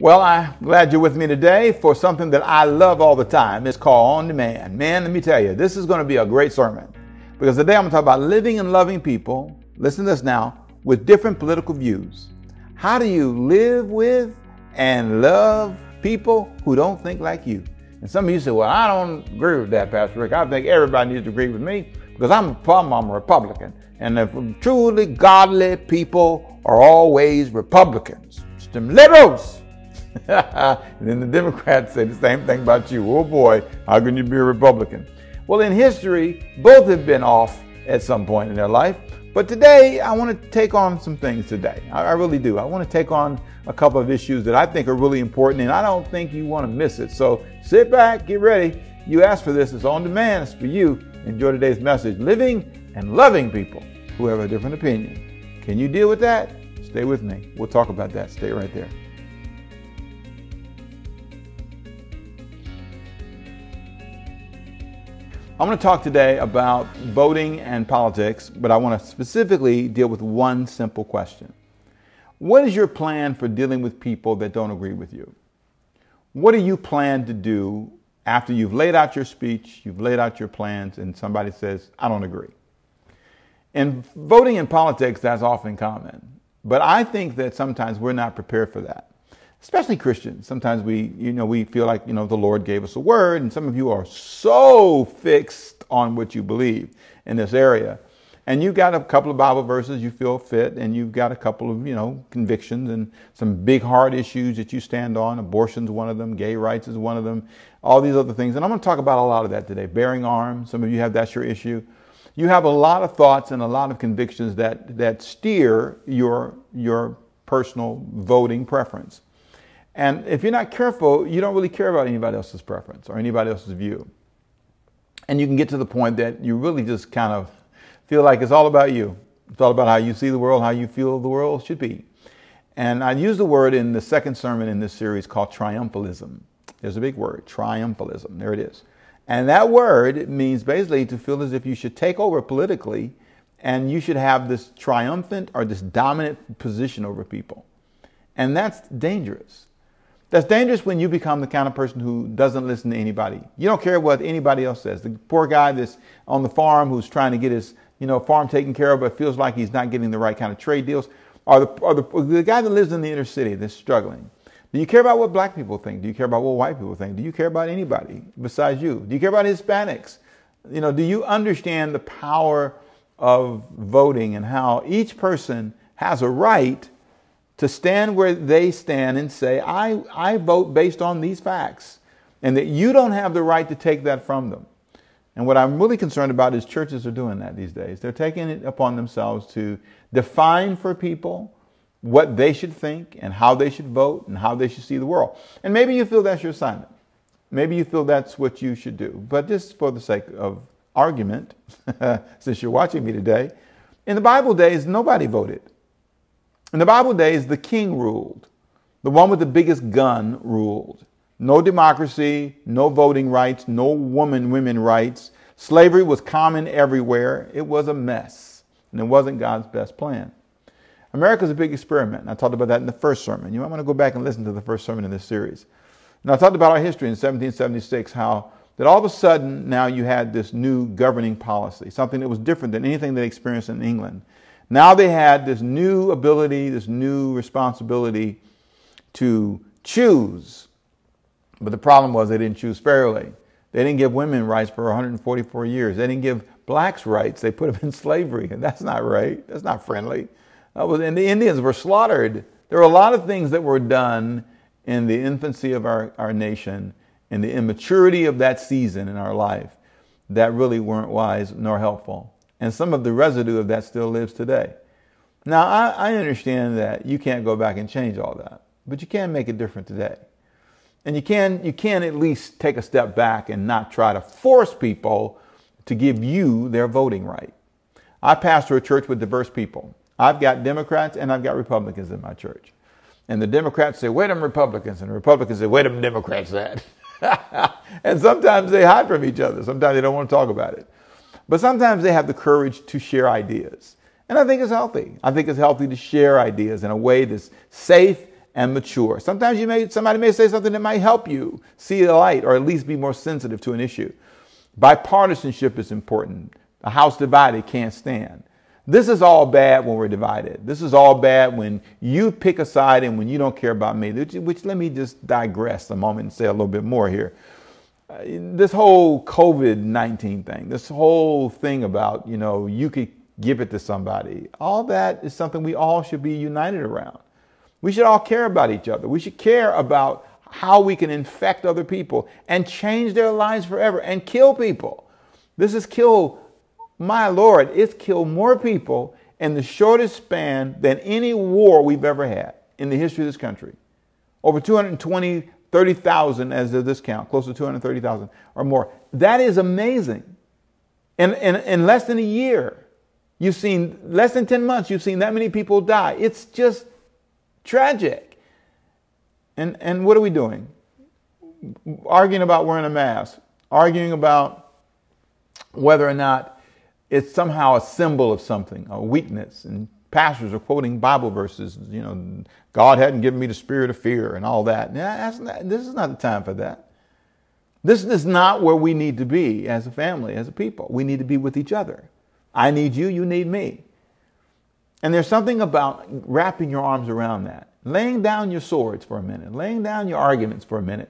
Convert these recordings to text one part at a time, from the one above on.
Well, I'm glad you're with me today for something that I love all the time. It's called On Demand. Man, let me tell you, this is going to be a great sermon because today I'm going to talk about living and loving people. Listen to this now with different political views. How do you live with and love people who don't think like you? And some of you say, well, I don't agree with that, Pastor Rick. I think everybody needs to agree with me because I'm, a problem, I'm a Republican. And if truly godly people are always Republicans, it's them liberals. And then the Democrats say the same thing about you. Oh boy, how can you be a Republican? Well, in history, both have been off at some point in their life. But today, I want to take on some things today. I, I, really do. I want to take on a couple of issues that I think are really important, and I don't think you want to miss it. So sit back, get ready. You asked for this, it's on demand, it's for you. Enjoy today's message living and loving people who have a different opinion. Can you deal with that? Stay with me. We'll talk about that. Stay right there. I'm going to talk today about voting and politics, but I want to specifically deal with one simple question. What is your plan for dealing with people that don't agree with you? What do you plan to do after you've laid out your speech, you've laid out your plans, and somebody says, I don't agree? In voting in politics, that's often common. But I think that sometimes we're not prepared for that especially Christians. Sometimes we, you know, we feel like, you know, the Lord gave us a word, and some of you are so fixed on what you believe in this area. And you've got a couple of Bible verses you feel fit, and you've got a couple of, you know, convictions and some big hard issues that you stand on. Abortion's one of them, gay rights is one of them, all these other things. And I'm going to talk about a lot of that today. Bearing arms, some of you have that's your issue. You have a lot of thoughts and a lot of convictions that, that steer your, your personal voting preference. And if you're not careful, you don't really care about anybody else's preference or anybody else's view. And you can get to the point that you really just kind of feel like it's all about you. It's all about how you see the world, how you feel the world should be. And I use the word in the second sermon in this series called triumphalism. There's a big word, triumphalism. There it is. And that word means basically to feel as if you should take over politically and you should have this triumphant or this dominant position over people. And that's dangerous that's dangerous when you become the kind of person who doesn't listen to anybody. You don't care what anybody else says. The poor guy that's on the farm who's trying to get his you know farm taken care of, but feels like he's not getting the right kind of trade deals, or the, or the, the guy that lives in the inner city that's struggling. Do you care about what black people think? Do you care about what white people think? Do you care about anybody besides you? Do you care about Hispanics? You know, do you understand the power of voting and how each person has a right to stand where they stand and say, I, I vote based on these facts, and that you don't have the right to take that from them. And what I'm really concerned about is churches are doing that these days. They're taking it upon themselves to define for people what they should think and how they should vote and how they should see the world. And maybe you feel that's your assignment. Maybe you feel that's what you should do. But just for the sake of argument, since you're watching me today, in the Bible days, nobody voted. In the Bible days, the king ruled. The one with the biggest gun ruled. No democracy, no voting rights, no woman women rights. Slavery was common everywhere. It was a mess, and it wasn't God's best plan. America's a big experiment. I talked about that in the first sermon. You might want to go back and listen to the first sermon in this series. Now I talked about our history in 1776, how that all of a sudden now you had this new governing policy, something that was different than anything they experienced in England. Now they had this new ability, this new responsibility to choose. But the problem was they didn't choose fairly. They didn't give women rights for 144 years. They didn't give blacks rights. They put them in slavery. And that's not right. That's not friendly. Was, and the Indians were slaughtered. There were a lot of things that were done in the infancy of our, our nation, in the immaturity of that season in our life, that really weren't wise nor helpful. And some of the residue of that still lives today. Now, I, I understand that you can't go back and change all that, but you can make it different today. And you can, you can at least take a step back and not try to force people to give you their voting right. I pastor a church with diverse people. I've got Democrats and I've got Republicans in my church. And the Democrats say, wait them Republicans. And the Republicans say, wait them Democrats that. and sometimes they hide from each other. Sometimes they don't want to talk about it. But sometimes they have the courage to share ideas. And I think it's healthy. I think it's healthy to share ideas in a way that's safe and mature. Sometimes you may, somebody may say something that might help you see the light or at least be more sensitive to an issue. Bipartisanship is important. A house divided can't stand. This is all bad when we're divided. This is all bad when you pick a side and when you don't care about me. Which, which let me just digress a moment and say a little bit more here. This whole COVID 19 thing, this whole thing about, you know, you could give it to somebody, all that is something we all should be united around. We should all care about each other. We should care about how we can infect other people and change their lives forever and kill people. This has killed, my Lord, it's killed more people in the shortest span than any war we've ever had in the history of this country. Over 220, 30,000 as of this count, close to 230,000 or more. That is amazing. In, in, in less than a year, you've seen, less than 10 months, you've seen that many people die. It's just tragic. And, and what are we doing? Arguing about wearing a mask, arguing about whether or not it's somehow a symbol of something, a weakness. And pastors are quoting Bible verses, you know, God hadn't given me the spirit of fear and all that. Not, this is not the time for that. This is not where we need to be as a family, as a people. We need to be with each other. I need you, you need me. And there's something about wrapping your arms around that, laying down your swords for a minute, laying down your arguments for a minute.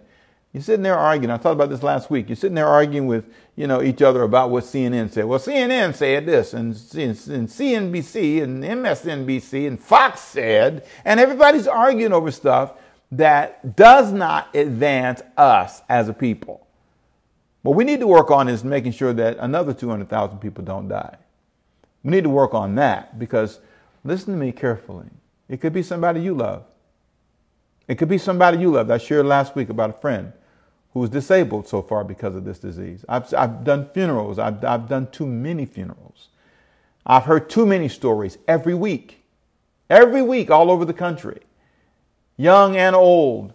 You're sitting there arguing. I thought about this last week. You're sitting there arguing with you know each other about what CNN said. Well, CNN said this, and, and CNBC and MSNBC and Fox said, and everybody's arguing over stuff that does not advance us as a people. What we need to work on is making sure that another 200,000 people don't die. We need to work on that because Listen to me carefully. It could be somebody you love. It could be somebody you love. I shared last week about a friend who was disabled so far because of this disease. I've, I've done funerals. I've, I've done too many funerals. I've heard too many stories every week, every week all over the country. Young and old,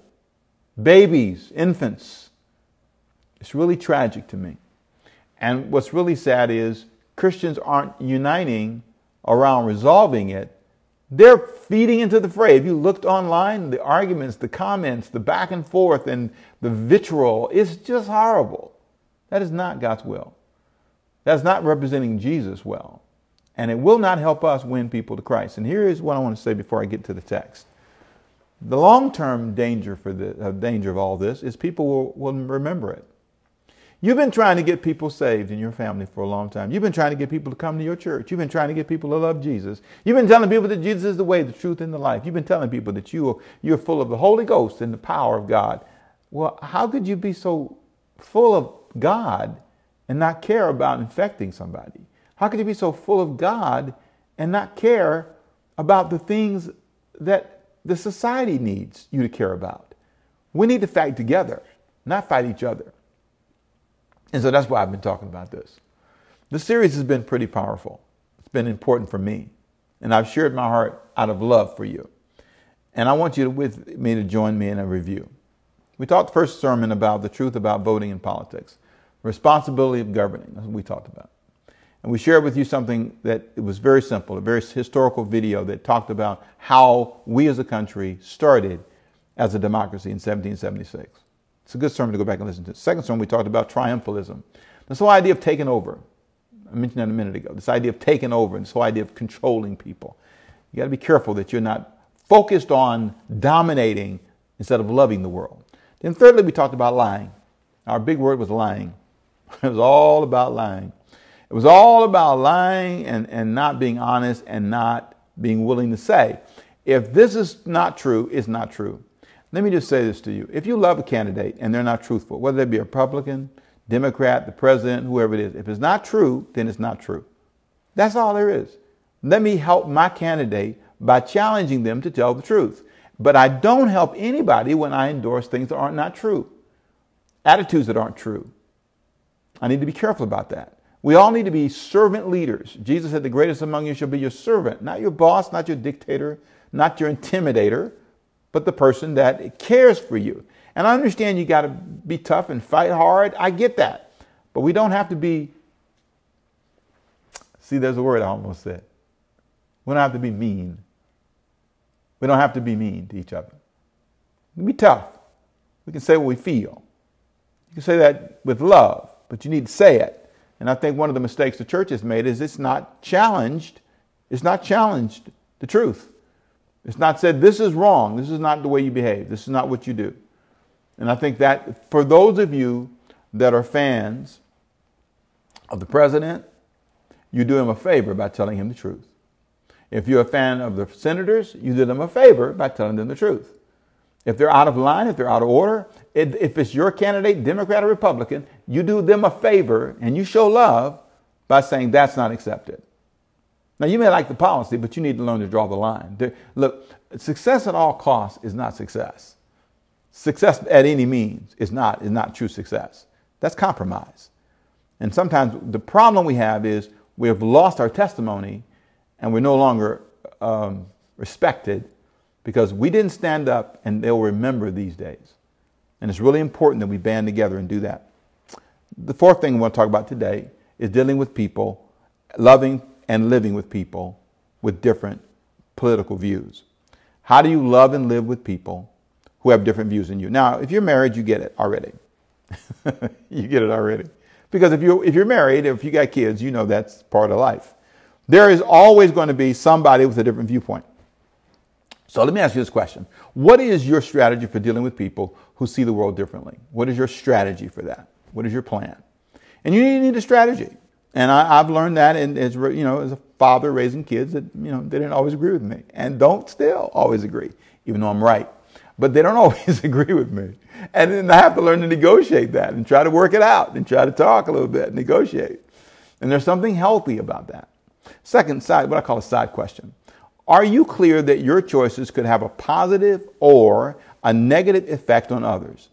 babies, infants. It's really tragic to me. And what's really sad is Christians aren't uniting around resolving it, they're feeding into the fray. If you looked online, the arguments, the comments, the back and forth, and the vitriol, it's just horrible. That is not God's will. That's not representing Jesus well. And it will not help us win people to Christ. And here is what I want to say before I get to the text. The long term danger for the uh, danger of all this is people will, will remember it. You've been trying to get people saved in your family for a long time. You've been trying to get people to come to your church. You've been trying to get people to love Jesus. You've been telling people that Jesus is the way, the truth, and the life. You've been telling people that you are, you're full of the Holy Ghost and the power of God. Well, how could you be so full of God and not care about infecting somebody? How could you be so full of God and not care about the things that the society needs you to care about? We need to fight together, not fight each other. And so that's why I've been talking about this. The series has been pretty powerful. It's been important for me. And I've shared my heart out of love for you. And I want you to, with me to join me in a review. We talked first sermon about the truth about voting in politics, responsibility of governing. That's what we talked about. And we shared with you something that it was very simple, a very historical video that talked about how we as a country started as a democracy in 1776. It's a good sermon to go back and listen to. Second sermon, we talked about triumphalism. This whole idea of taking over. I mentioned that a minute ago. This idea of taking over and this whole idea of controlling people. You got to be careful that you're not focused on dominating instead of loving the world. Then, thirdly, we talked about lying. Our big word was lying. It was all about lying. It was all about lying and, and not being honest and not being willing to say, if this is not true, it's not true. Let me just say this to you. If you love a candidate and they're not truthful, whether they be a Republican, Democrat, the president, whoever it is, if it's not true, then it's not true. That's all there is. Let me help my candidate by challenging them to tell the truth. But I don't help anybody when I endorse things that aren't not true, attitudes that aren't true. I need to be careful about that. We all need to be servant leaders. Jesus said, The greatest among you shall be your servant, not your boss, not your dictator, not your intimidator, but the person that cares for you. And I understand you got to be tough and fight hard. I get that. But we don't have to be, see, there's a word I almost said. We don't have to be mean. We don't have to be mean to each other. We can be tough. We can say what we feel. You can say that with love, but you need to say it. And I think one of the mistakes the church has made is it's not challenged. It's not challenged the truth. It's not said, this is wrong. This is not the way you behave. This is not what you do. And I think that for those of you that are fans of the president, you do him a favor by telling him the truth. If you're a fan of the senators, you do them a favor by telling them the truth. If they're out of line, if they're out of order, if it's your candidate, Democrat or Republican, you do them a favor and you show love by saying that's not accepted. Now, you may like the policy, but you need to learn to draw the line. Look, success at all costs is not success. Success at any means is not, is not true success. That's compromise. And sometimes the problem we have is we have lost our testimony and we're no longer um, respected because we didn't stand up and they'll remember these days. And it's really important that we band together and do that. The fourth thing we want to talk about today is dealing with people, loving and living with people with different political views. How do you love and live with people who have different views than you? Now, if you're married, you get it already. you get it already. Because if you're, if you're married, if you got kids, you know that's part of life. There is always going to be somebody with a different viewpoint. So let me ask you this question. What is your strategy for dealing with people who see the world differently? What is your strategy for that? What is your plan? And you need a strategy. And I, have learned that as, you know, as a father raising kids that, you know, they didn't always agree with me and don't still always agree, even though I'm right. But they don't always agree with me. And then I have to learn to negotiate that and try to work it out and try to talk a little bit, negotiate. And there's something healthy about that. Second side, what I call a side question. Are you clear that your choices could have a positive or a negative effect on others?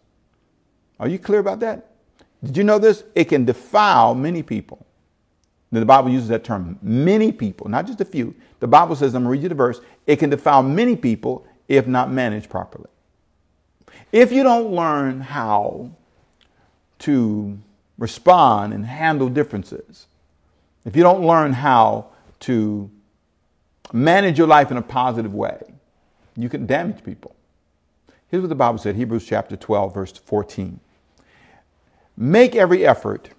Are you clear about that? Did you know this? It can defile many people. The Bible uses that term, many people, not just a few. The Bible says, I'm going to read you the verse, it can defile many people if not managed properly. If you don't learn how to respond and handle differences, if you don't learn how to manage your life in a positive way, you can damage people. Here's what the Bible said Hebrews chapter 12, verse 14. Make every effort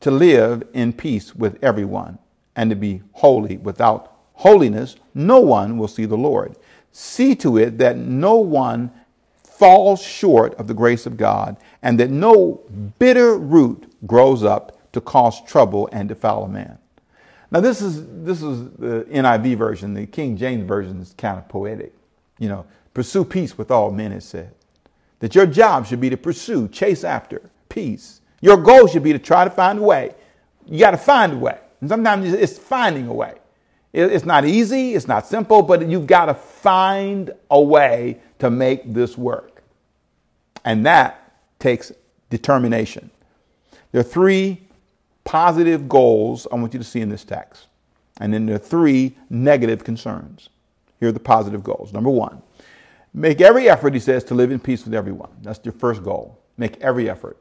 to live in peace with everyone and to be holy. Without holiness, no one will see the Lord. See to it that no one falls short of the grace of God and that no bitter root grows up to cause trouble and defile a man. Now this is this is the NIV version. The King James version is kind of poetic. You know, pursue peace with all men, it said. That your job should be to pursue, chase after peace your goal should be to try to find a way. You got to find a way. And sometimes it's finding a way. It's not easy, it's not simple, but you've got to find a way to make this work. And that takes determination. There are three positive goals I want you to see in this text. And then there are three negative concerns. Here are the positive goals. Number one, make every effort, he says, to live in peace with everyone. That's your first goal. Make every effort.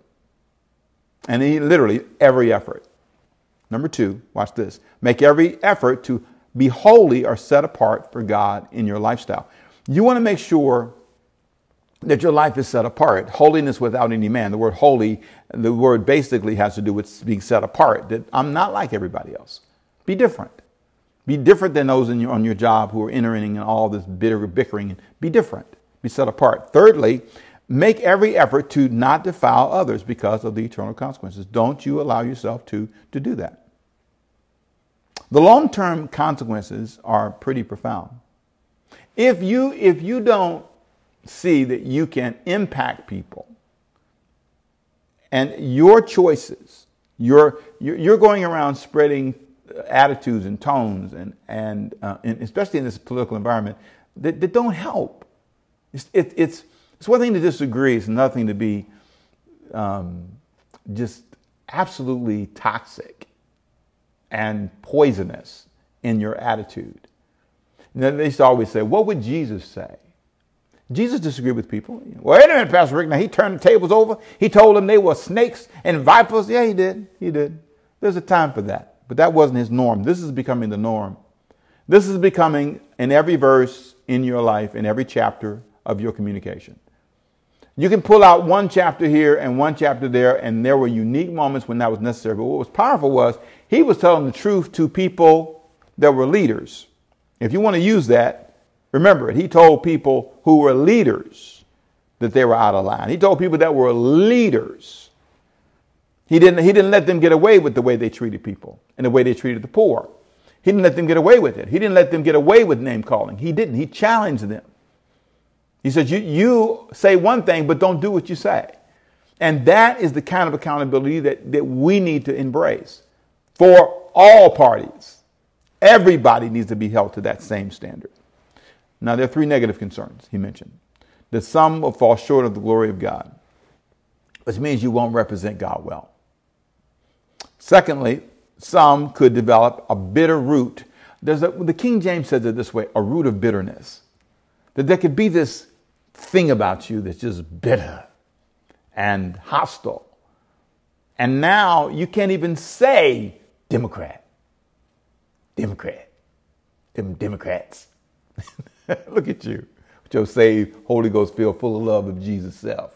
And he literally every effort. Number two, watch this. Make every effort to be holy or set apart for God in your lifestyle. You want to make sure that your life is set apart. Holiness without any man. The word holy, the word basically has to do with being set apart. That I'm not like everybody else. Be different. Be different than those your, on your job who are entering in all this bitter bickering. Be different. Be set apart. Thirdly, Make every effort to not defile others because of the eternal consequences. Don't you allow yourself to, to do that. The long term consequences are pretty profound. If you, if you don't see that you can impact people and your choices, you're, you're going around spreading attitudes and tones, and, and, uh, and especially in this political environment, that, that don't help. It's, it, it's, it's one thing to disagree, it's nothing to be um, just absolutely toxic and poisonous in your attitude. And they used to always say, What would Jesus say? Jesus disagreed with people. Well, wait a minute, Pastor Rick. Now he turned the tables over. He told them they were snakes and vipers. Yeah, he did. He did. There's a time for that. But that wasn't his norm. This is becoming the norm. This is becoming in every verse in your life, in every chapter of your communication. You can pull out one chapter here and one chapter there, and there were unique moments when that was necessary. But what was powerful was he was telling the truth to people that were leaders. If you want to use that, remember it. He told people who were leaders that they were out of line. He told people that were leaders. He didn't, he didn't let them get away with the way they treated people and the way they treated the poor. He didn't let them get away with it. He didn't let them get away with name calling. He didn't. He challenged them. He says, you, you say one thing, but don't do what you say. And that is the kind of accountability that, that we need to embrace for all parties. Everybody needs to be held to that same standard. Now, there are three negative concerns he mentioned. That some will fall short of the glory of God, which means you won't represent God well. Secondly, some could develop a bitter root. There's a, the King James says it this way a root of bitterness. That there could be this thing about you that's just bitter and hostile. And now you can't even say Democrat. Democrat. Them Democrats. Look at you. With your saved, Holy Ghost filled, full of love of Jesus' self.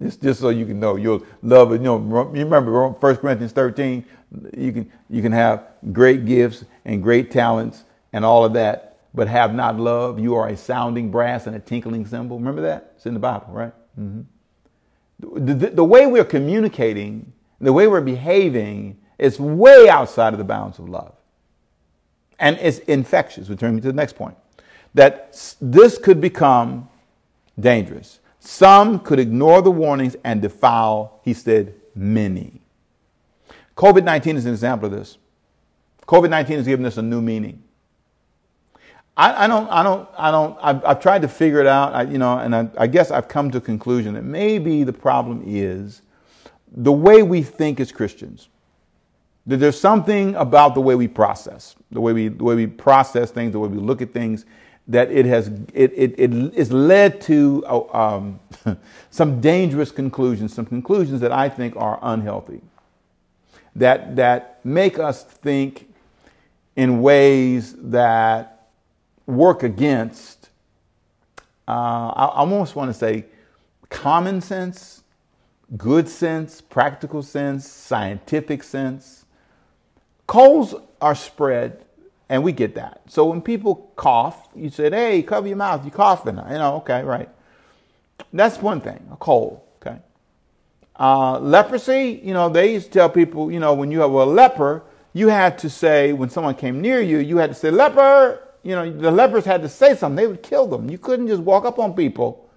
It's just so you can know your love. You know, you remember 1 Corinthians 13. You can you can have great gifts and great talents and all of that, but have not love. You are a sounding brass and a tinkling cymbal. Remember that? It's in the Bible, right? Mm-hmm. The, the, the way we're communicating, the way we're behaving, is way outside of the bounds of love, and it's infectious. Brings me to the next point: that this could become dangerous some could ignore the warnings and defile, he said, many. COVID 19 is an example of this. COVID 19 has given us a new meaning. I, I, don't, I don't, I don't, I've, I've tried to figure it out, I, you know, and I, I guess I've come to a conclusion that maybe the problem is the way we think as Christians. That there's something about the way we process, the way we, the way we process things, the way we look at things that it has it, it, it is led to uh, um, some dangerous conclusions, some conclusions that I think are unhealthy, that that make us think in ways that work against. Uh, I, almost want to say common sense, good sense, practical sense, scientific sense. Colds are spread and we get that. So when people cough, you said, hey, cover your mouth, you're coughing. You know, okay, right. That's one thing, a cold, okay. Uh, leprosy, you know, they used to tell people, you know, when you have a leper, you had to say, when someone came near you, you had to say, leper. You know, the lepers had to say something. They would kill them. You couldn't just walk up on people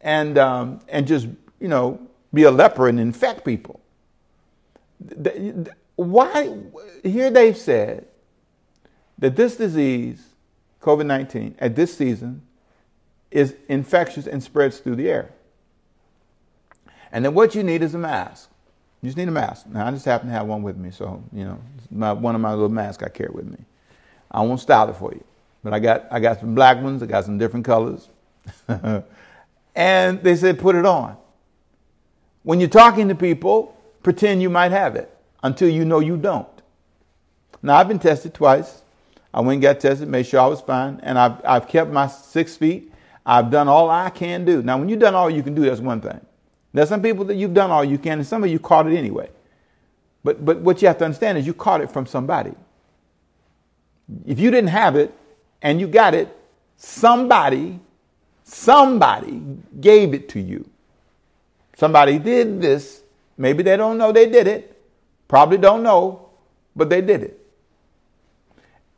and, um, and just, you know, be a leper and infect people. Why? Here they've said that this disease, COVID 19, at this season, is infectious and spreads through the air. And then what you need is a mask. You just need a mask. Now, I just happen to have one with me, so, you know, my, one of my little masks I carry with me. I won't style it for you, but I got, I got some black ones, I got some different colors. and they said, put it on. When you're talking to people, pretend you might have it until you know you don't. Now, I've been tested twice. I went and got tested, made sure I was fine, and I've, I've kept my six feet. I've done all I can do. Now, when you've done all you can do, that's one thing. There's some people that you've done all you can, and some of you caught it anyway. But, but what you have to understand is you caught it from somebody. If you didn't have it and you got it, somebody, somebody gave it to you. Somebody did this. Maybe they don't know they did it. Probably don't know, but they did it.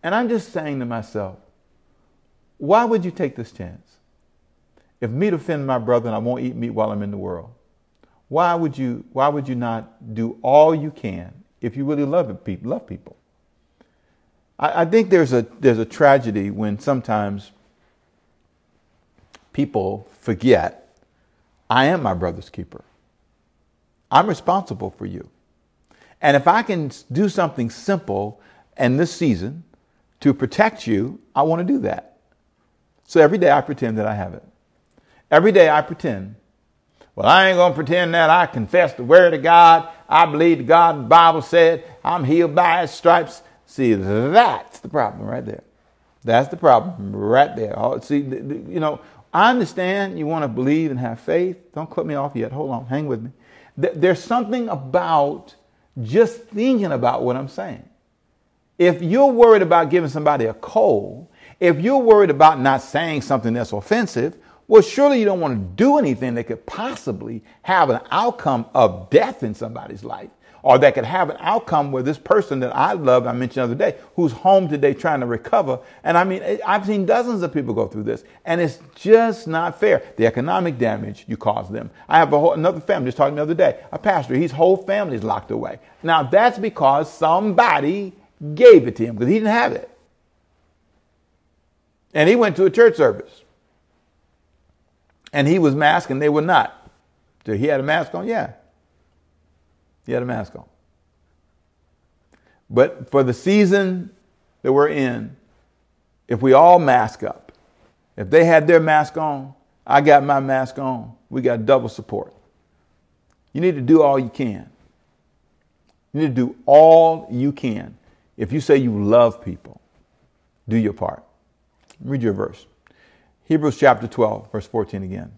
And I'm just saying to myself, why would you take this chance? If meat offend my brother and I won't eat meat while I'm in the world, why would you, why would you not do all you can if you really love people, love people? I, I think there's a, there's a tragedy when sometimes people forget I am my brother's keeper. I'm responsible for you. And if I can do something simple in this season to protect you, I want to do that. So every day I pretend that I have it. Every day I pretend. Well, I ain't going to pretend that I confess the word of God. I believe God, the Bible said, I'm healed by his stripes. See, that's the problem right there. That's the problem right there. Oh, see, you know, I understand you want to believe and have faith. Don't cut me off yet. Hold on. Hang with me. There's something about just thinking about what I'm saying. If you're worried about giving somebody a cold, if you're worried about not saying something that's offensive, well, surely you don't want to do anything that could possibly have an outcome of death in somebody's life, or that could have an outcome where this person that I love, I mentioned the other day, who's home today trying to recover. And I mean, I've seen dozens of people go through this, and it's just not fair. The economic damage you cause them. I have a whole, another family just talking the other day, a pastor, his whole family's locked away. Now, that's because somebody gave it to him because he didn't have it. And he went to a church service and he was masked and they were not. So he had a mask on? Yeah. He had a mask on. But for the season that we're in, if we all mask up, if they had their mask on, I got my mask on, we got double support. You need to do all you can. You need to do all you can. If you say you love people, do your part. Read your verse. Hebrews chapter 12, verse 14 again.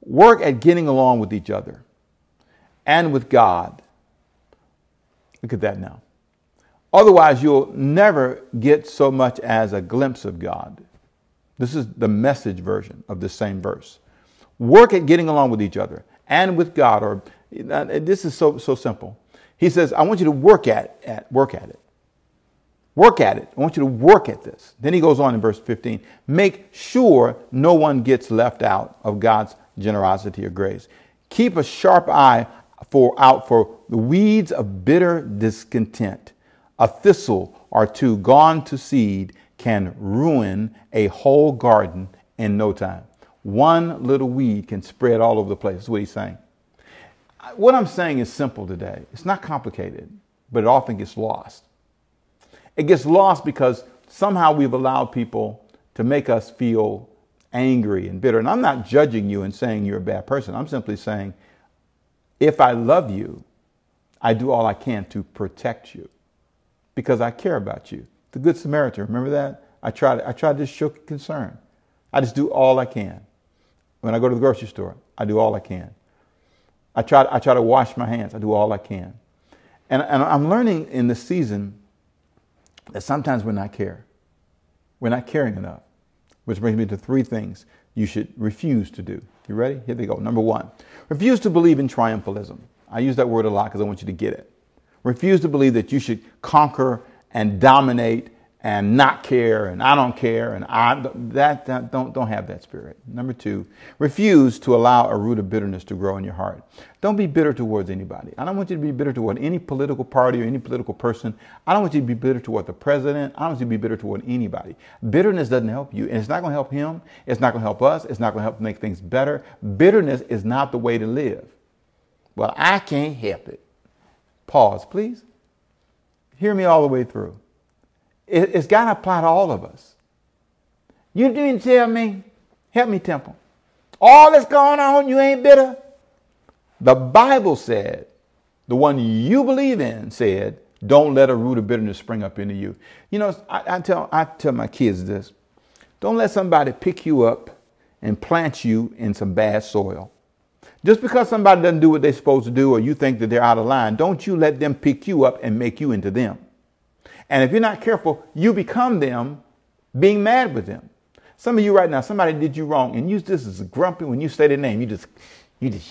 Work at getting along with each other and with God. Look at that now. Otherwise, you'll never get so much as a glimpse of God. This is the message version of the same verse. Work at getting along with each other and with God. Or uh, this is so so simple. He says, "I want you to work at, at work at it. Work at it. I want you to work at this. Then he goes on in verse 15 make sure no one gets left out of God's generosity or grace. Keep a sharp eye for, out for the weeds of bitter discontent. A thistle or two gone to seed can ruin a whole garden in no time. One little weed can spread all over the place. That's what he's saying. What I'm saying is simple today. It's not complicated, but it often gets lost. It gets lost because somehow we've allowed people to make us feel angry and bitter. And I'm not judging you and saying you're a bad person. I'm simply saying, if I love you, I do all I can to protect you because I care about you. The Good Samaritan, remember that? I try to, I try to just show concern. I just do all I can. When I go to the grocery store, I do all I can. I try, I try to wash my hands. I do all I can. And, and I'm learning in this season that sometimes we're not care. We're not caring enough. Which brings me to three things you should refuse to do. You ready? Here they go. Number one, refuse to believe in triumphalism. I use that word a lot because I want you to get it. Refuse to believe that you should conquer and dominate and not care and I don't care and I that, that don't don't have that spirit. Number 2, refuse to allow a root of bitterness to grow in your heart. Don't be bitter towards anybody. I don't want you to be bitter toward any political party or any political person. I don't want you to be bitter toward the president. I don't want you to be bitter toward anybody. Bitterness doesn't help you and it's not going to help him. It's not going to help us. It's not going to help make things better. Bitterness is not the way to live. Well, I can't help it. Pause, please. Hear me all the way through. It, has got to apply to all of us. You didn't tell me, help me, Temple. All that's going on, you ain't bitter. The Bible said, the one you believe in said, don't let a root of bitterness spring up into you. You know, I, I, tell, I tell my kids this don't let somebody pick you up and plant you in some bad soil. Just because somebody doesn't do what they're supposed to do or you think that they're out of line, don't you let them pick you up and make you into them. And if you're not careful, you become them being mad with them. Some of you right now, somebody did you wrong, and you just as grumpy when you say their name, you just you just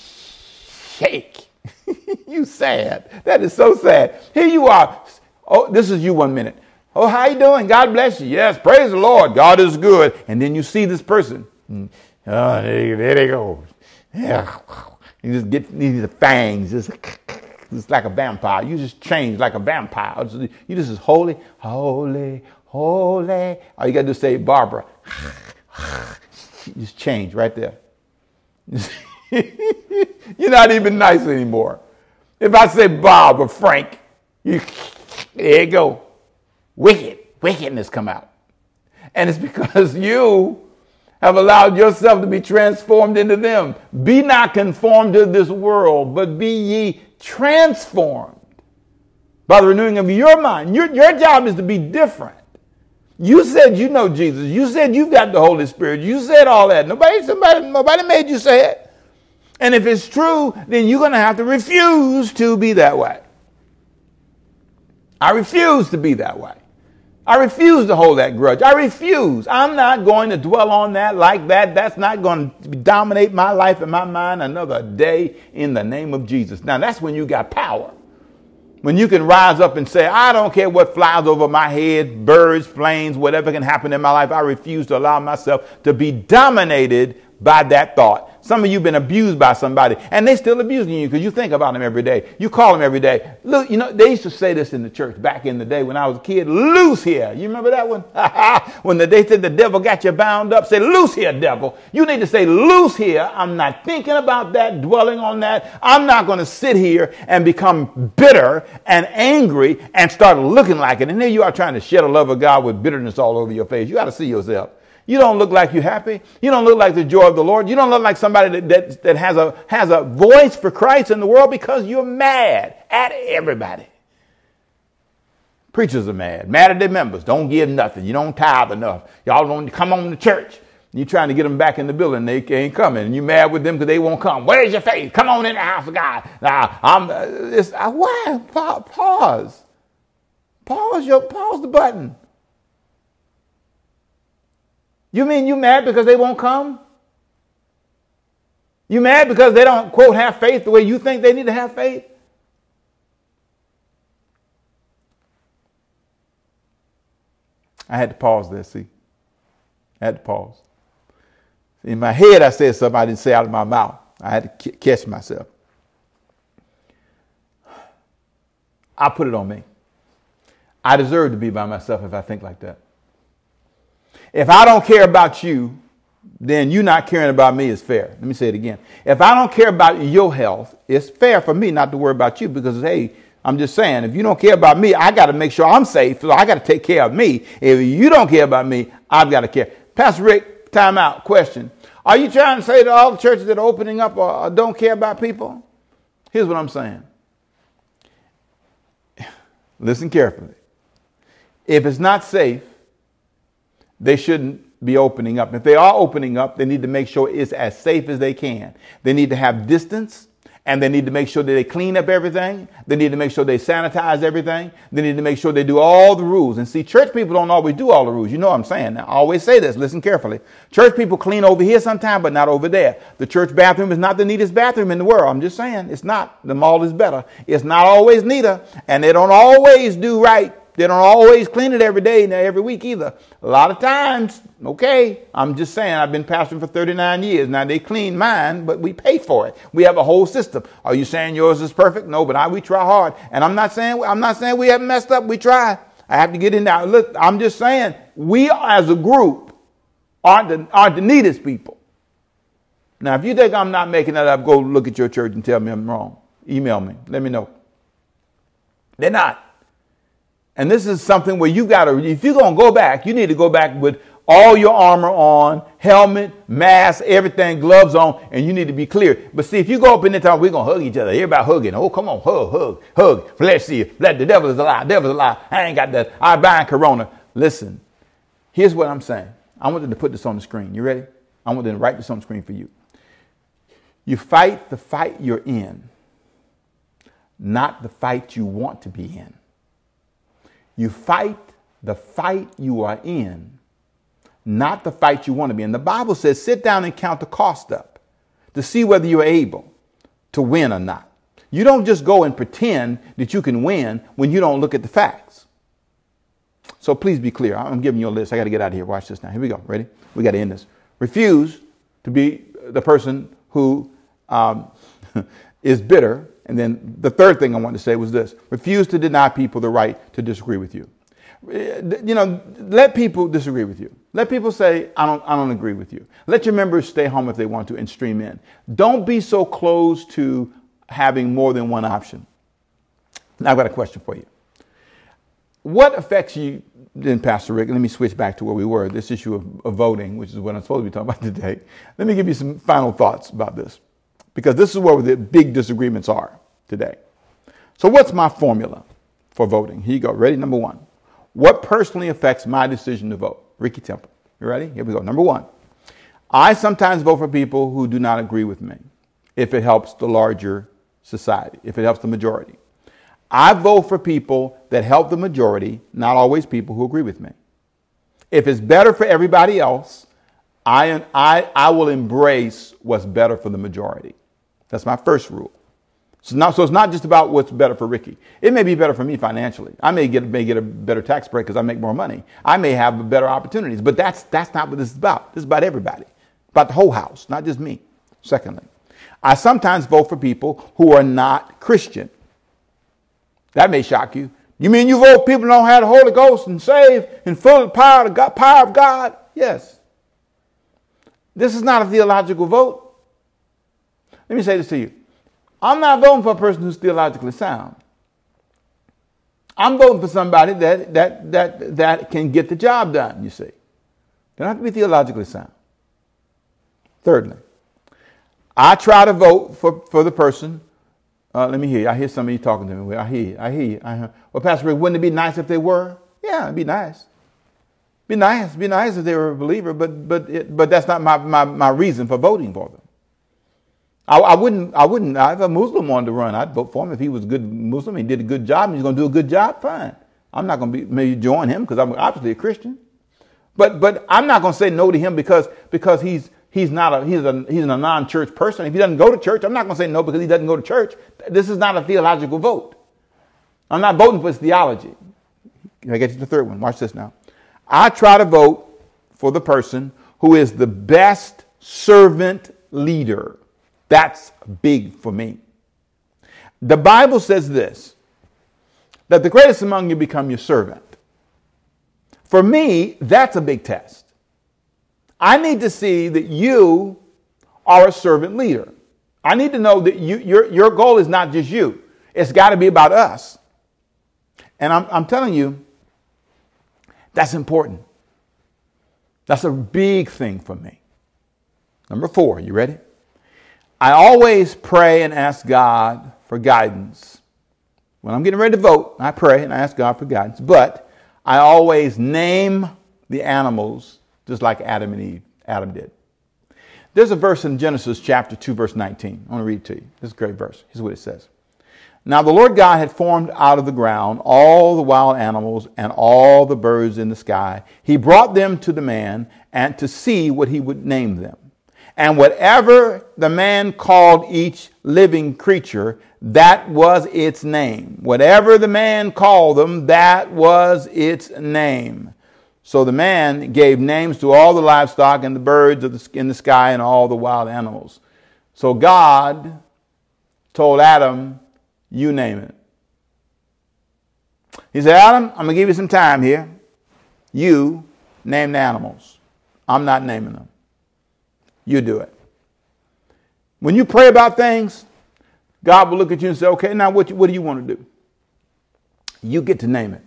shake. you sad. That is so sad. Here you are. Oh, this is you one minute. Oh, how you doing? God bless you. Yes, praise the Lord. God is good. And then you see this person. Mm. Oh, there, there they go. Yeah. You just get these fangs. Just it's like a vampire. You just change like a vampire. You just is holy, holy, holy. All you got to do is say Barbara. Just change right there. You're not even nice anymore. If I say Bob or Frank, you, there you go. Wicked, wickedness come out. And it's because you have allowed yourself to be transformed into them. Be not conformed to this world, but be ye transformed by the renewing of your mind. Your, your job is to be different. You said you know Jesus. You said you've got the Holy Spirit. You said all that. Nobody, somebody, nobody made you say it. And if it's true, then you're going to have to refuse to be that way. I refuse to be that way. I refuse to hold that grudge. I refuse. I'm not going to dwell on that like that. That's not going to dominate my life and my mind another day in the name of Jesus. Now, that's when you got power. When you can rise up and say, I don't care what flies over my head, birds, planes, whatever can happen in my life, I refuse to allow myself to be dominated by that thought. Some of you been abused by somebody and they still abusing you because you think about them every day. You call them every day. Look, you know, they used to say this in the church back in the day when I was a kid. Loose here. You remember that one? when the, they said the devil got you bound up, say, loose here, devil. You need to say, loose here. I'm not thinking about that, dwelling on that. I'm not going to sit here and become bitter and angry and start looking like it. And there you are trying to shed a love of God with bitterness all over your face. You got to see yourself. You don't look like you're happy. You don't look like the joy of the Lord. You don't look like somebody that, that, that has, a, has a voice for Christ in the world because you're mad at everybody. Preachers are mad, mad at their members. Don't give nothing. You don't tithe enough. Y'all don't come on to church. You're trying to get them back in the building. They ain't coming. And you're mad with them because they won't come. Where's your faith? Come on in the house of God. Now, I'm, uh, it's, uh, why? pause. Pause your, pause the button. You mean you mad because they won't come? You mad because they don't, quote, have faith the way you think they need to have faith? I had to pause there, see. I had to pause. In my head, I said something I didn't say out of my mouth. I had to catch myself. I put it on me. I deserve to be by myself if I think like that. If I don't care about you, then you not caring about me is fair. Let me say it again. If I don't care about your health, it's fair for me not to worry about you because, hey, I'm just saying, if you don't care about me, I got to make sure I'm safe. So I got to take care of me. If you don't care about me, I've got to care. Pastor Rick, time out. Question. Are you trying to say that all the churches that are opening up are, don't care about people? Here's what I'm saying. Listen carefully. If it's not safe, they shouldn't be opening up. If they are opening up, they need to make sure it's as safe as they can. They need to have distance and they need to make sure that they clean up everything. They need to make sure they sanitize everything. They need to make sure they do all the rules. And see, church people don't always do all the rules. You know what I'm saying. Now, I always say this. Listen carefully. Church people clean over here sometimes, but not over there. The church bathroom is not the neatest bathroom in the world. I'm just saying. It's not. The mall is better. It's not always neater. And they don't always do right they don't always clean it every day every week either. A lot of times, okay, I'm just saying, I've been pastoring for 39 years. Now they clean mine, but we pay for it. We have a whole system. Are you saying yours is perfect? No, but I, we try hard. And I'm not saying, I'm not saying we haven't messed up. We try. I have to get in there. Look, I'm just saying, we as a group aren't the, aren't the neatest people. Now, if you think I'm not making that up, go look at your church and tell me I'm wrong. Email me. Let me know. They're not. And this is something where you got to, if you're going to go back, you need to go back with all your armor on, helmet, mask, everything, gloves on, and you need to be clear. But see, if you go up in the time, we're going to hug each other. Everybody hugging. Oh, come on, hug, hug, hug. Flesh see Let the devil is alive. Devil is alive. I ain't got that. I bind corona. Listen, here's what I'm saying. I want them to put this on the screen. You ready? I want them to write this on the screen for you. You fight the fight you're in, not the fight you want to be in. You fight the fight you are in, not the fight you want to be in. The Bible says, sit down and count the cost up to see whether you're able to win or not. You don't just go and pretend that you can win when you don't look at the facts. So please be clear. I'm giving you a list. I got to get out of here. Watch this now. Here we go. Ready? We got to end this. Refuse to be the person who um, is bitter and then the third thing I wanted to say was this refuse to deny people the right to disagree with you. Eh, you know, let people disagree with you. Let people say, I don't, I don't agree with you. Let your members stay home if they want to and stream in. Don't be so close to having more than one option. Now, I've got a question for you. What affects you, then, Pastor Rick? Let me switch back to where we were this issue of, of voting, which is what I'm supposed to be talking about today. Let me give you some final thoughts about this because this is where the big disagreements are today. So, what's my formula for voting? Here you go. Ready? Number one what personally affects my decision to vote? Ricky Temple. You ready? Here we go. Number one, I sometimes vote for people who do not agree with me if it helps the larger society, if it helps the majority. I vote for people that help the majority, not always people who agree with me. If it's better for everybody else, I, I, I will embrace what's better for the majority. That's my first rule. So, now, so it's not just about what's better for Ricky. It may be better for me financially. I may get, may get a better tax break because I make more money. I may have better opportunities, but that's, that's not what this is about. This is about everybody, about the whole house, not just me. Secondly, I sometimes vote for people who are not Christian. That may shock you. You mean you vote for people who don't have the Holy Ghost and saved and full of power of, God, power of God? Yes. This is not a theological vote. Let me say this to you. I'm not voting for a person who's theologically sound. I'm voting for somebody that, that, that, that can get the job done, you see. They don't have to be theologically sound. Thirdly, I try to vote for, for the person. Uh, let me hear you. I hear some of you talking to me. I hear you. I hear you. I hear. Well, Pastor Rick, wouldn't it be nice if they were? Yeah, it'd be nice. Be nice. Be nice if they were a believer, but but it, but that's not my, my, my reason for voting for them. I, I, wouldn't, I wouldn't, if a Muslim wanted to run, I'd vote for him. If he was a good Muslim, he did a good job, and he's going to do a good job, fine. I'm not going to be, maybe join him because I'm obviously a Christian. But, but I'm not going to say no to him because, because he's, he's not a, he's a, he's a non-church person. If he doesn't go to church, I'm not going to say no because he doesn't go to church. This is not a theological vote. I'm not voting for his theology. I get you the third one? Watch this now. I try to vote for the person who is the best servant leader. That's big for me. The Bible says this that the greatest among you become your servant. For me, that's a big test. I need to see that you are a servant leader. I need to know that you, your, your goal is not just you, it's got to be about us. And I'm, I'm telling you, that's important. That's a big thing for me. Number four, you ready? I always pray and ask God for guidance. When I'm getting ready to vote, I pray and I ask God for guidance. But I always name the animals just like Adam and Eve, Adam did. There's a verse in Genesis chapter 2, verse 19. I want to read it to you. This is a great verse. Here's what it says. Now the Lord God had formed out of the ground all the wild animals and all the birds in the sky. He brought them to the man and to see what he would name them. And whatever the man called each living creature, that was its name. Whatever the man called them, that was its name. So the man gave names to all the livestock and the birds the, in the sky and all the wild animals. So God told Adam, You name it. He said, Adam, I'm going to give you some time here. You name the animals. I'm not naming them. You do it. When you pray about things, God will look at you and say, okay, now what, what do you want to do? You get to name it.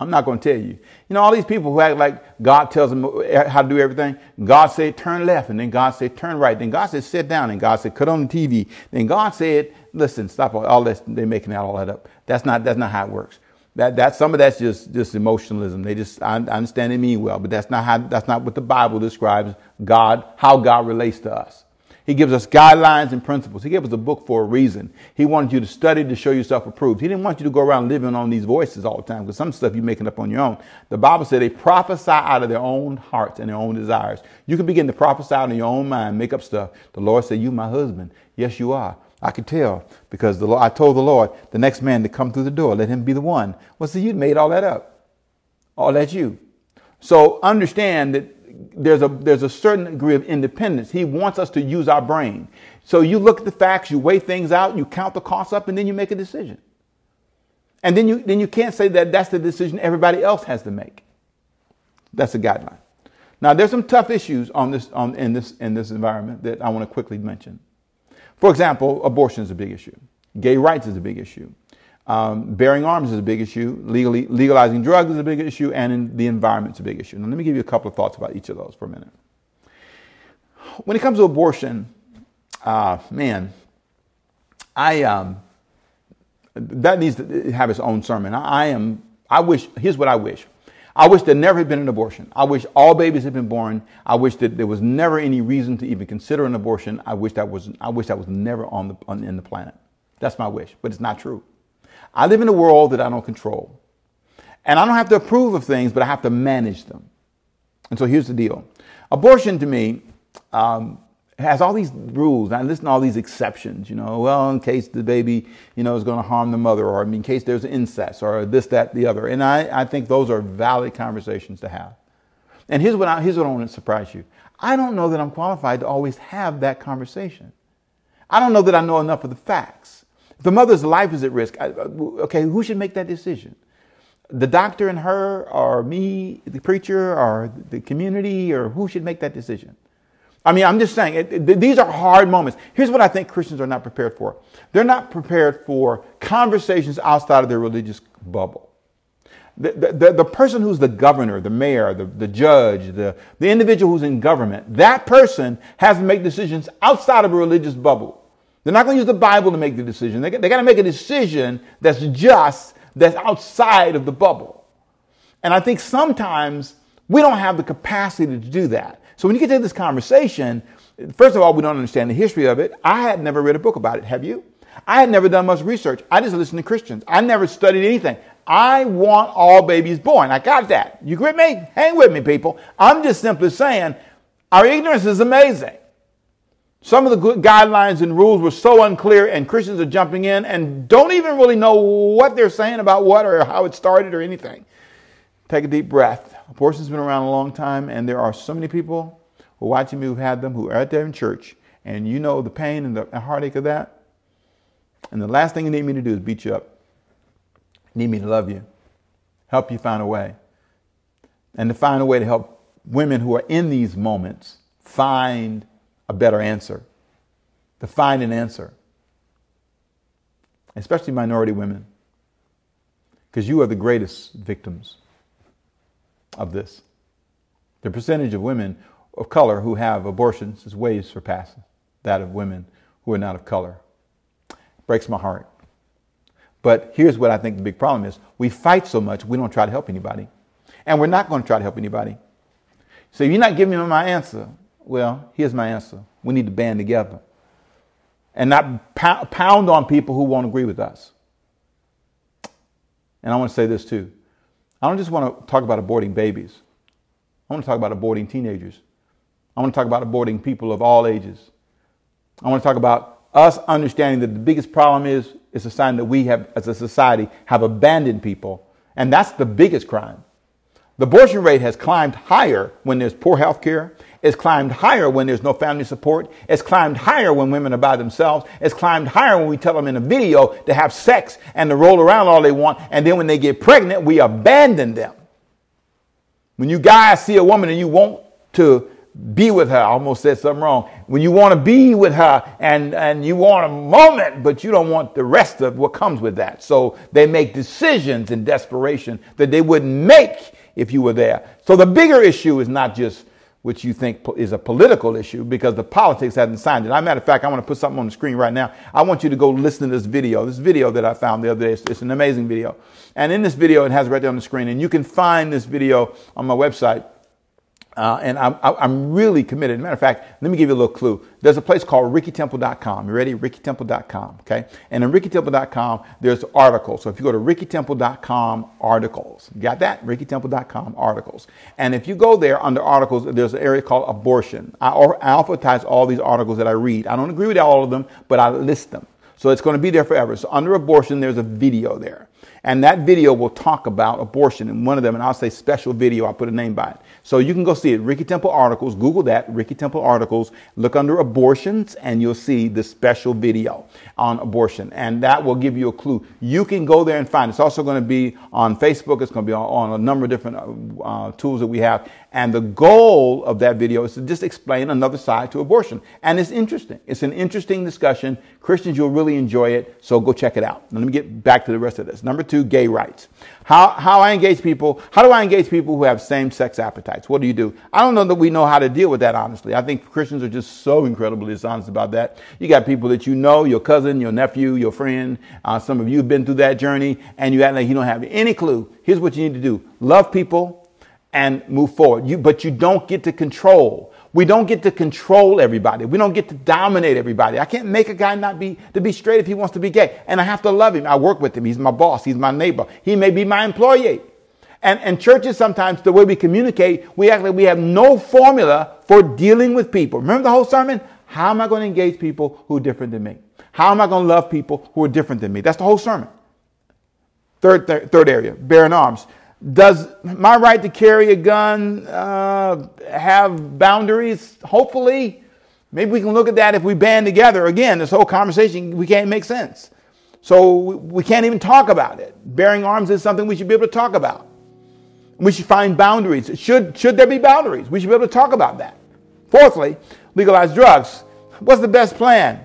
I'm not going to tell you. You know, all these people who act like God tells them how to do everything. God said, turn left. And then God said, turn right. Then God said, sit down. And God said, cut on the TV. Then God said, listen, stop all, all this. They're making all that up. That's not, that's not how it works. That, that some of that's just, just emotionalism. They just, I, I understand they mean well, but that's not how, that's not what the Bible describes God, how God relates to us. He gives us guidelines and principles. He gave us a book for a reason. He wanted you to study to show yourself approved. He didn't want you to go around living on these voices all the time because some stuff you're making up on your own. The Bible said they prophesy out of their own hearts and their own desires. You can begin to prophesy out in your own mind, make up stuff. The Lord said, You my husband. Yes, you are. I could tell because the Lord, I told the Lord, the next man to come through the door, let him be the one. Well, see, you made all that up. All that's you. So understand that there's a, there's a certain degree of independence. He wants us to use our brain. So you look at the facts, you weigh things out, you count the costs up, and then you make a decision. And then you, then you can't say that that's the decision everybody else has to make. That's a guideline. Now, there's some tough issues on this, on, in, this, in this environment that I want to quickly mention. For example, abortion is a big issue. Gay rights is a big issue. Um, bearing arms is a big issue. Legally, legalizing drugs is a big issue, and the environment is a big issue. Now, let me give you a couple of thoughts about each of those for a minute. When it comes to abortion, uh, man, I um, that needs to have its own sermon. I, I am I wish, here's what I wish. I wish there never had been an abortion. I wish all babies had been born. I wish that there was never any reason to even consider an abortion. I wish that was, I wish that was never on the, on, in the planet. That's my wish, but it's not true. I live in a world that I don't control. And I don't have to approve of things, but I have to manage them. And so here's the deal. Abortion to me um, has all these rules. I listen to all these exceptions, you know, well, in case the baby, you know, is going to harm the mother, or in case there's incest, or this, that, the other. And I, I think those are valid conversations to have. And here's what I, here's what I want to surprise you. I don't know that I'm qualified to always have that conversation. I don't know that I know enough of the facts. If the mother's life is at risk, I, uh, okay, who should make that decision? The doctor and her, or me, the preacher, or the community, or who should make that decision? I mean, I'm just saying, it, these are hard moments. Here's what I think Christians are not prepared for they're not prepared for conversations outside of their religious bubble. The, the, the, person who's the governor, the mayor, the, the judge, the, the individual who's in government, that person has to make decisions outside of a religious bubble. They're not going to use the Bible to make the decision. They, they got to make a decision that's just, that's outside of the bubble. And I think sometimes we don't have the capacity to do that. So when you get to this conversation, first of all, we don't understand the history of it. I had never read a book about it. Have you? I had never done much research. I just listened to Christians. I never studied anything. I want all babies born. I got that. You with me? Hang with me, people. I'm just simply saying our ignorance is amazing. Some of the guidelines and rules were so unclear, and Christians are jumping in and don't even really know what they're saying about what or how it started or anything. Take a deep breath. Abortion's been around a long time, and there are so many people who are watching me who've had them who are out there in church, and you know the pain and the heartache of that. And the last thing you need me to do is beat you up. You need me to love you, help you find a way, and to find a way to help women who are in these moments find a better answer, to find an answer, especially minority women, because you are the greatest victims of this. The percentage of women of color who have abortions is way surpassing that of women who are not of color. breaks my heart. But here's what I think the big problem is we fight so much, we don't try to help anybody. And we're not going to try to help anybody. So you're not giving me my answer. Well, here's my answer. We need to band together and not pound on people who won't agree with us. And I want to say this too. I don't just want to talk about aborting babies. I want to talk about aborting teenagers. I want to talk about aborting people of all ages. I want to talk about us understanding that the biggest problem is it's a sign that we have, as a society, have abandoned people. And that's the biggest crime. The abortion rate has climbed higher when there's poor health care. It's climbed higher when there's no family support. It's climbed higher when women are by themselves. It's climbed higher when we tell them in a video to have sex and to roll around all they want. And then when they get pregnant, we abandon them. When you guys see a woman and you want to be with her, I almost said something wrong. When you want to be with her and, and you want a moment, but you don't want the rest of what comes with that. So they make decisions in desperation that they wouldn't make if you were there. So the bigger issue is not just which you think is a political issue because the politics hasn't signed it. As a matter of fact, I want to put something on the screen right now. I want you to go listen to this video. This video that I found the other day, it's, it's an amazing video. And in this video, it has right there on the screen, and you can find this video on my website uh, and I'm, I'm really committed. matter of fact, let me give you a little clue. There's a place called rickytemple.com. You ready? rickytemple.com. Okay. And in rickytemple.com, there's articles. So if you go to rickytemple.com articles, got that? rickytemple.com articles. And if you go there under articles, there's an area called abortion. I, I alphabetize all these articles that I read. I don't agree with all of them, but I list them. So it's going to be there forever. So under abortion, there's a video there. And that video will talk about abortion in one of them, and I'll say special video, I'll put a name by it. So you can go see it. Ricky Temple articles, Google that, Ricky Temple articles, look under abortions, and you'll see the special video on abortion. And that will give you a clue. You can go there and find it. It's also going to be on Facebook, it's going to be on, on a number of different uh, uh, tools that we have. And the goal of that video is to just explain another side to abortion. And it's interesting. It's an interesting discussion. Christians, you'll really enjoy it. So go check it out. Now, let me get back to the rest of this. Number two, gay rights. How, how I engage people. How do I engage people who have same sex appetites? What do you do? I don't know that we know how to deal with that, honestly. I think Christians are just so incredibly dishonest about that. You got people that you know, your cousin, your nephew, your friend. Uh, some of you have been through that journey and you act like you don't have any clue. Here's what you need to do. Love people and move forward. You, but you don't get to control. We don't get to control everybody. We don't get to dominate everybody. I can't make a guy not be to be straight if he wants to be gay. And I have to love him. I work with him. He's my boss. He's my neighbor. He may be my employee. And, and churches sometimes, the way we communicate, we act like we have no formula for dealing with people. Remember the whole sermon? How am I going to engage people who are different than me? How am I going to love people who are different than me? That's the whole sermon. Third, th- third area, bearing arms. Does my right to carry a gun uh, have boundaries? Hopefully. Maybe we can look at that if we band together. Again, this whole conversation, we can't make sense. So we can't even talk about it. Bearing arms is something we should be able to talk about. We should find boundaries. Should, should there be boundaries? We should be able to talk about that. Fourthly, legalize drugs. What's the best plan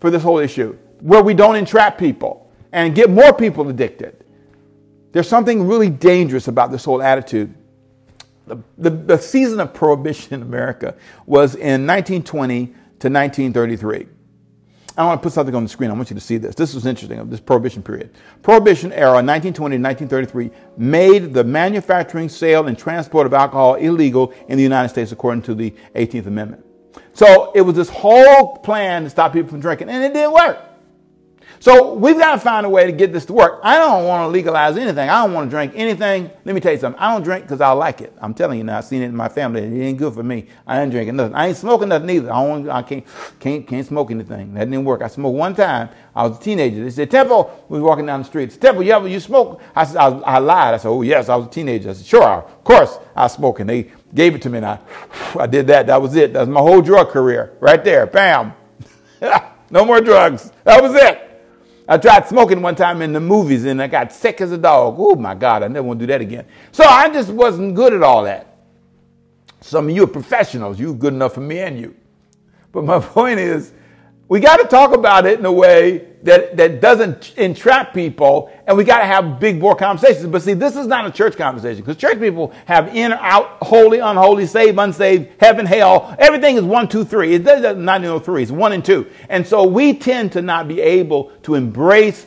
for this whole issue? Where we don't entrap people and get more people addicted. There's something really dangerous about this whole attitude. The, the, the season of prohibition in America was in 1920 to 1933. I want to put something on the screen. I want you to see this. This was interesting of this prohibition period. Prohibition era, 1920 to 1933, made the manufacturing, sale, and transport of alcohol illegal in the United States according to the 18th Amendment. So it was this whole plan to stop people from drinking, and it didn't work. So we've got to find a way to get this to work. I don't want to legalize anything. I don't want to drink anything. Let me tell you something. I don't drink because I like it. I'm telling you now. I've seen it in my family. It ain't good for me. I ain't drinking nothing. I ain't smoking nothing either. I, don't, I can't, can't, can't smoke anything. That didn't work. I smoked one time. I was a teenager. They said, Temple, we was walking down the street. Temple, you ever, you smoke? I said, I, I, lied. I said, oh, yes, I was a teenager. I said, sure, of course I was And They gave it to me and I, I did that. That was it. That was my whole drug career right there. Bam. no more drugs. That was it. I tried smoking one time in the movies and I got sick as a dog. Oh my God, I never want to do that again. So I just wasn't good at all that. Some of you are professionals. You're good enough for me and you. But my point is, we got to talk about it in a way that, that doesn't entrap people, and we got to have big, board conversations. But see, this is not a church conversation because church people have in, out, holy, unholy, saved, unsaved, heaven, hell. Everything is one, two, three. It does not know three. It's one and two. And so we tend to not be able to embrace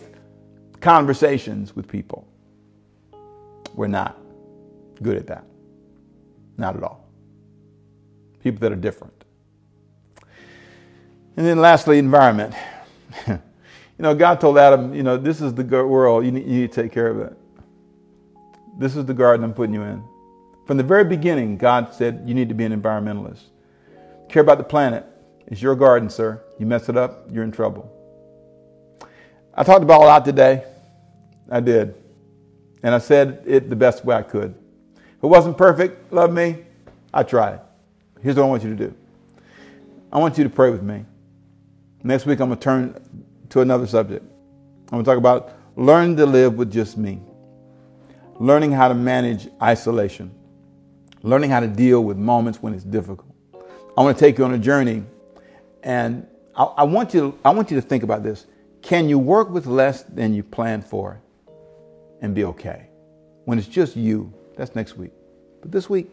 conversations with people. We're not good at that. Not at all. People that are different. And then lastly, environment. you know, God told Adam, you know, this is the world, you need, you need to take care of it. This is the garden I'm putting you in. From the very beginning, God said you need to be an environmentalist. Care about the planet. It's your garden, sir. You mess it up, you're in trouble. I talked about all that today. I did. And I said it the best way I could. If it wasn't perfect, love me, I tried. Here's what I want you to do I want you to pray with me. Next week, I'm going to turn to another subject. I'm going to talk about learning to live with just me, learning how to manage isolation, learning how to deal with moments when it's difficult. I want to take you on a journey, and I, I, want you, I want you to think about this. Can you work with less than you planned for and be okay? When it's just you, that's next week. But this week,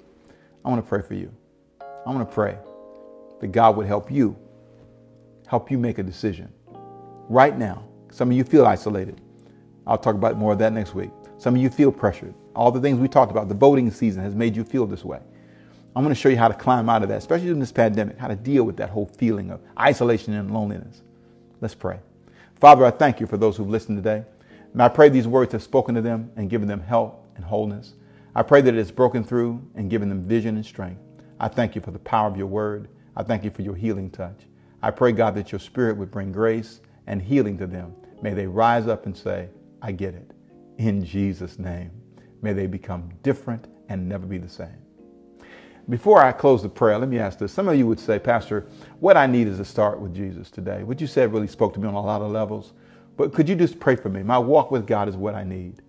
I want to pray for you. I want to pray that God would help you help you make a decision right now. Some of you feel isolated. I'll talk about more of that next week. Some of you feel pressured. All the things we talked about, the voting season has made you feel this way. I'm going to show you how to climb out of that, especially in this pandemic, how to deal with that whole feeling of isolation and loneliness. Let's pray. Father, I thank you for those who've listened today. And I pray these words have spoken to them and given them health and wholeness. I pray that it has broken through and given them vision and strength. I thank you for the power of your word. I thank you for your healing touch. I pray, God, that your spirit would bring grace and healing to them. May they rise up and say, I get it. In Jesus' name. May they become different and never be the same. Before I close the prayer, let me ask this. Some of you would say, Pastor, what I need is to start with Jesus today. What you said really spoke to me on a lot of levels. But could you just pray for me? My walk with God is what I need.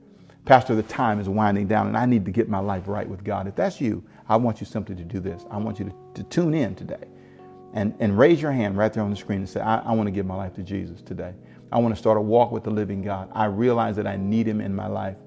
Pastor, the time is winding down and I need to get my life right with God. If that's you, I want you simply to do this. I want you to, to tune in today and, and raise your hand right there on the screen and say, I, I want to give my life to Jesus today. I want to start a walk with the living God. I realize that I need Him in my life.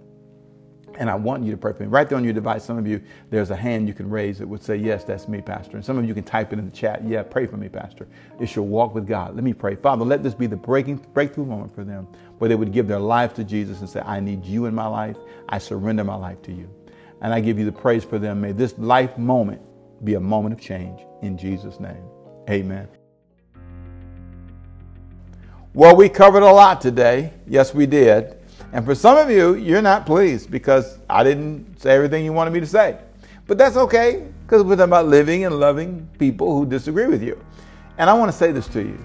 And I want you to pray for me. Right there on your device, some of you, there's a hand you can raise that would say, Yes, that's me, Pastor. And some of you can type it in the chat, Yeah, pray for me, Pastor. It's your walk with God. Let me pray. Father, let this be the breaking, breakthrough moment for them where they would give their life to Jesus and say, I need you in my life. I surrender my life to you. And I give you the praise for them. May this life moment be a moment of change. In Jesus' name, amen. Well, we covered a lot today. Yes, we did. And for some of you, you're not pleased because I didn't say everything you wanted me to say. But that's okay because we're talking about living and loving people who disagree with you. And I want to say this to you.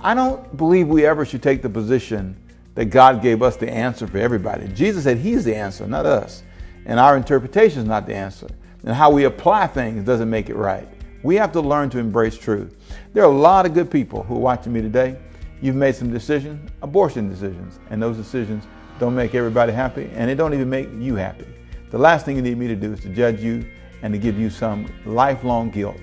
I don't believe we ever should take the position that God gave us the answer for everybody. Jesus said He's the answer, not us. And our interpretation is not the answer. And how we apply things doesn't make it right. We have to learn to embrace truth. There are a lot of good people who are watching me today. You've made some decisions, abortion decisions, and those decisions don't make everybody happy, and it don't even make you happy. The last thing you need me to do is to judge you and to give you some lifelong guilt.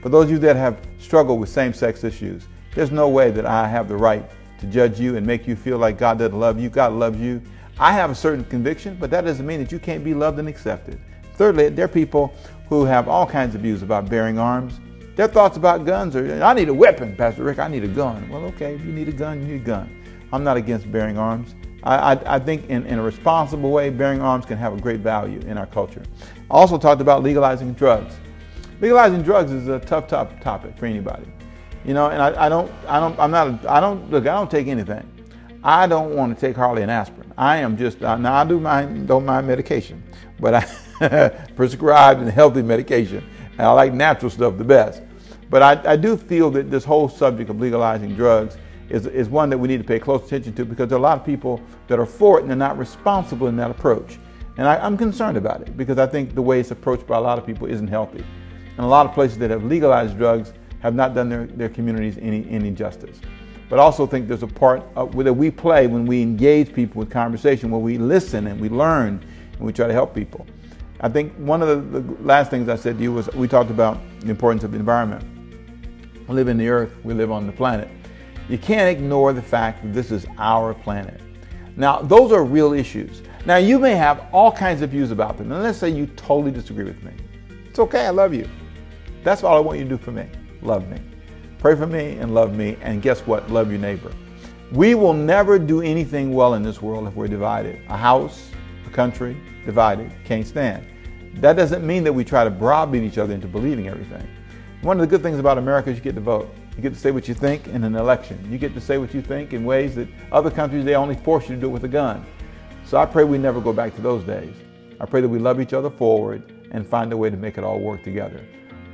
For those of you that have struggled with same sex issues, there's no way that I have the right to judge you and make you feel like God doesn't love you. God loves you. I have a certain conviction, but that doesn't mean that you can't be loved and accepted. Thirdly, there are people who have all kinds of views about bearing arms. Their thoughts about guns are, I need a weapon, Pastor Rick, I need a gun. Well, okay, if you need a gun, you need a gun. I'm not against bearing arms. I, I, I think in, in, a responsible way, bearing arms can have a great value in our culture. I also talked about legalizing drugs. Legalizing drugs is a tough, tough topic for anybody. You know, and I, I don't, I don't, I'm not, I don't, look, I don't take anything. I don't want to take hardly an aspirin. I am just, now I do mind, don't mind medication, but I prescribed and healthy medication. And I like natural stuff the best. But I, I do feel that this whole subject of legalizing drugs is, is one that we need to pay close attention to because there are a lot of people that are for it and they're not responsible in that approach. And I, I'm concerned about it because I think the way it's approached by a lot of people isn't healthy. And a lot of places that have legalized drugs have not done their, their communities any, any justice. But I also think there's a part of, that we play when we engage people with conversation, where we listen and we learn and we try to help people. I think one of the, the last things I said to you was we talked about the importance of the environment. We live in the earth, we live on the planet. You can't ignore the fact that this is our planet. Now, those are real issues. Now, you may have all kinds of views about them. And let's say you totally disagree with me. It's okay, I love you. That's all I want you to do for me. Love me. Pray for me and love me. And guess what? Love your neighbor. We will never do anything well in this world if we're divided. A house, country, divided, can't stand. That doesn't mean that we try to browbeat each other into believing everything. One of the good things about America is you get to vote. You get to say what you think in an election. You get to say what you think in ways that other countries, they only force you to do it with a gun. So I pray we never go back to those days. I pray that we love each other forward and find a way to make it all work together.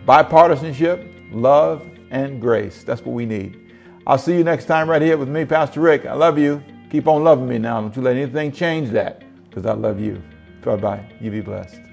Bipartisanship, love, and grace. That's what we need. I'll see you next time right here with me, Pastor Rick. I love you. Keep on loving me now. Don't you let anything change that because I love you. Bye bye. You be blessed.